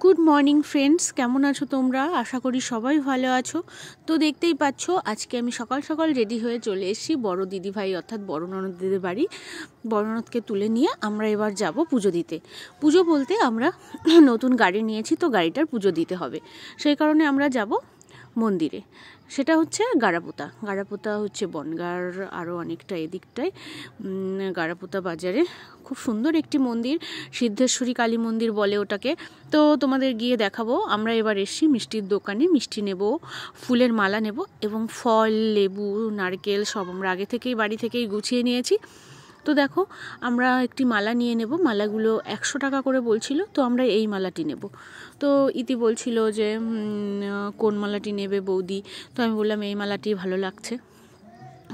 Good morning friends কেমন আছো তোমরা? আশা করি সবাই ভালো আছো। তো দেখতেই পাচ্ছ, আজকে আমি সকাল সকাল রেডি হয়ে চলে এসেছি বড় দিদিভাই, অর্থাৎ বড় ননদের বাড়ি। বড় ননদকে তুলে নিয়ে আমরা এবার যাব পুজো দিতে। পুজো বলতে আমরা নতুন গাড়ি নিয়েছি, তো গাড়িটার পুজো দিতে হবে। সেই কারণে আমরা যাব মন্দিরে। সেটা হচ্ছে গাড়াপোতা। গাড়াপোতা হচ্ছে বনগার আরও অনেকটা এদিকটায়। গাড়াপোতা বাজারে খুব সুন্দর একটি মন্দির, সিদ্ধেশ্বরী কালী মন্দির বলে ওটাকে। তো তোমাদের গিয়ে দেখাবো। আমরা এবার এসছি মিষ্টির দোকানে। মিষ্টি নেব, ফুলের মালা নেব এবং ফল, লেবু, নারকেল সব আমরা আগে থেকেই, বাড়ি থেকেই গুছিয়ে নিয়েছি। তো দেখো, আমরা একটি মালা নিয়ে নেব। মালাগুলো একশো টাকা করে বলছিল, তো আমরা এই মালাটি নেব। তো ইতি বলছিল যে কোন মালাটি নেবে বৌদি? তো আমি বললাম, এই মালাটি ভালো লাগছে।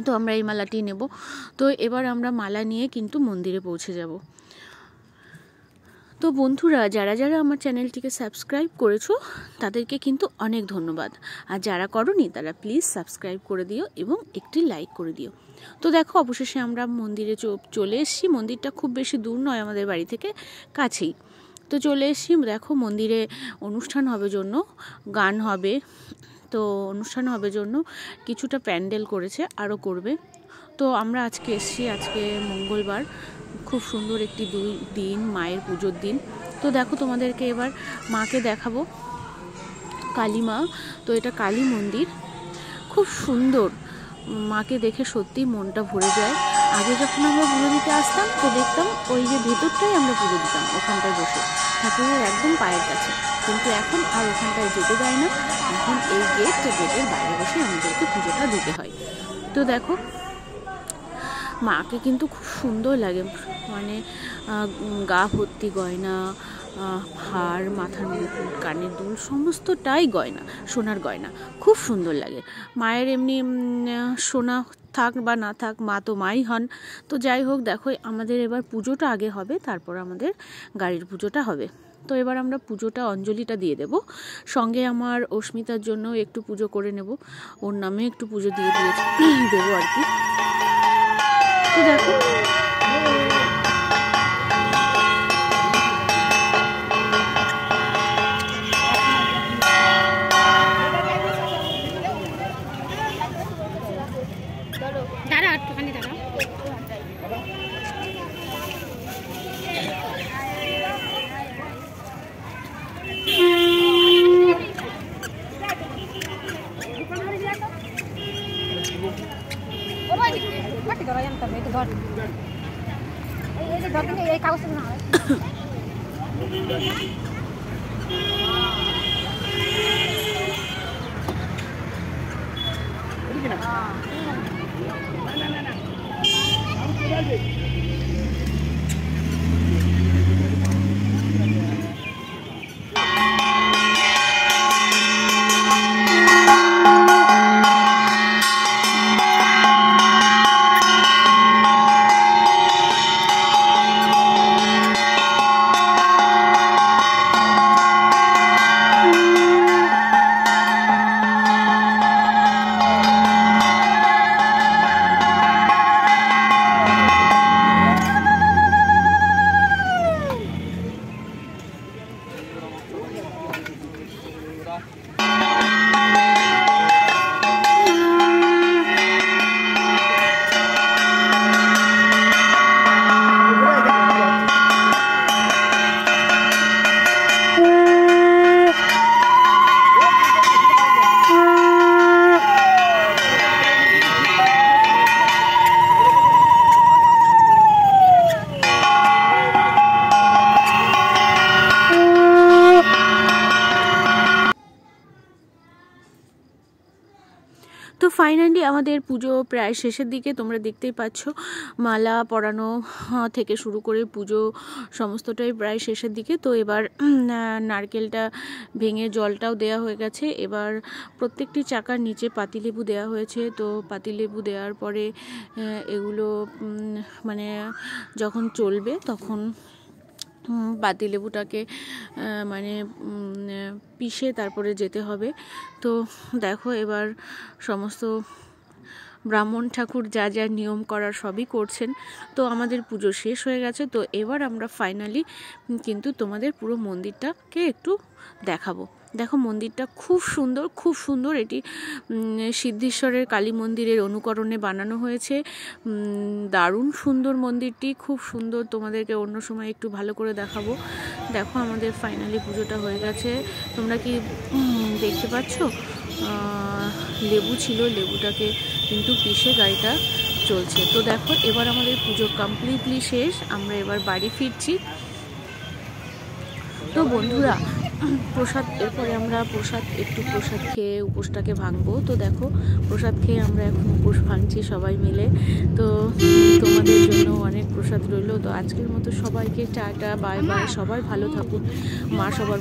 তো আমরা এই মালাটি নেব। তো এবার আমরা মালা নিয়ে কিন্তু মন্দিরে পৌঁছে যাব। তো বন্ধুরা, যারা যারা আমার চ্যানেলটিকে সাবস্ক্রাইব করেছ, তাদেরকে কিন্তু অনেক ধন্যবাদ। আর যারা করনি, তারা প্লিজ সাবস্ক্রাইব করে দিও এবং একটি লাইক করে দিও। তো দেখো, অবশেষে আমরা মন্দিরে চলে এসেছি। মন্দিরটা খুব বেশি দূর নয় আমাদের বাড়ি থেকে কাছেই। তো চলে এসেছি। দেখো, মন্দিরে অনুষ্ঠান হবে জন্য, গান হবে। তো অনুষ্ঠান হবে জন্য কিছুটা প্যান্ডেল করেছে, আরও করবে। তো আমরা আজকে এসেছি, আজকে মঙ্গলবার। খুব সুন্দর একটি দুই দিন, মায়ের পুজোর দিন। তো দেখো তোমাদেরকে এবার মাকে দেখাবো। কালী মা, তো এটা কালী মন্দির। খুব সুন্দর। মাকে দেখে সত্যি মনটা ভরে যায়। আগে যখন আমরা পুজো দিতে আসতাম, তো দেখতাম ওই যে ভেতরটাই আমরা পুজো দিতাম, ওখানটায় বসে। ঠাকুরের একদম পায়ের কাছে। কিন্তু এখন আর ওখানটায় যেতে দেয় না। এখন এই গেট গেটের বাইরে বসে আমাদেরকে পুজোটা দিতে হয়। তো দেখো মাকে কিন্তু খুব সুন্দর লাগে। মানে গা ভর্তি গয়না হার, মাথার মুকুট, কানের দুল, সমস্তটাই গয়না, সোনার গয়না, খুব সুন্দর লাগে। মায়ের এমনি সোনা থাক বা না থাক, মা তো মাই হন। তো যাই হোক, দেখো, আমাদের এবার পুজোটা আগে হবে, তারপর আমাদের গাড়ির পুজোটা হবে। তো এবার আমরা পুজোটা অঞ্জলিটা দিয়ে দেব। সঙ্গে আমার অস্মিতার জন্য একটু পুজো করে নেব। ওর নামে একটু পুজো দিয়ে দিয়েছি দেবো আর কি। দেখো ধর এই যে ধর এই কাগজ না তো ফাইনালি আমাদের পুজো প্রায় শেষের দিকে তোমরা দেখতেই পাচ্ছ। মালা পরানো থেকে শুরু করে পুজো সমস্তটাই প্রায় শেষের দিকে। তো এবার নারকেলটা ভেঙে জলটাও দেয়া হয়ে গেছে। এবার প্রত্যেকটি চাকার নিচে পাতিলেবু দেওয়া হয়েছে। তো পাতিলেবু দেওয়ার পরে এগুলো মানে যখন চলবে তখন পাতিলেবুটাকে মানে পিষে তারপরে যেতে হবে। তো দেখো এবার সমস্ত ব্রাহ্মণ ঠাকুর যা যা নিয়ম করার সবই করছেন। তো আমাদের পুজো শেষ হয়ে গেছে। তো এবার আমরা ফাইনালি কিন্তু তোমাদের পুরো মন্দিরটাকে একটু দেখাবো। দেখো মন্দিরটা খুব সুন্দর খুব সুন্দর। এটি সিদ্ধেশ্বরের কালী মন্দিরের অনুকরণে বানানো হয়েছে। দারুণ সুন্দর মন্দিরটি, খুব সুন্দর। তোমাদেরকে অন্য সময় একটু ভালো করে দেখাবো। দেখো আমাদের ফাইনালি পুজোটা হয়ে গেছে। তোমরা কি দেখতে পাচ্ছ? লেবু ছিল, লেবুটাকে কিন্তু পিষে গাড়িটা চলছে। তো দেখো, এবার আমাদের পুজো কমপ্লিটলি শেষ। আমরা এবার বাড়ি ফিরছি। তো বন্ধুরা প্রসাদ, এরপরে আমরা প্রসাদ, একটু প্রসাদ খেয়ে উপোসটাকে ভাঙবো। তো দেখো, প্রসাদ খেয়ে আমরা এখন উপোস ভাঙছি সবাই মিলে। তো তোমাদের জন্য অনেক প্রসাদ রইল। তো আজকের মতো সবাইকে টাটা, বাই বাই, সবাই ভালো থাকুন। মা সবার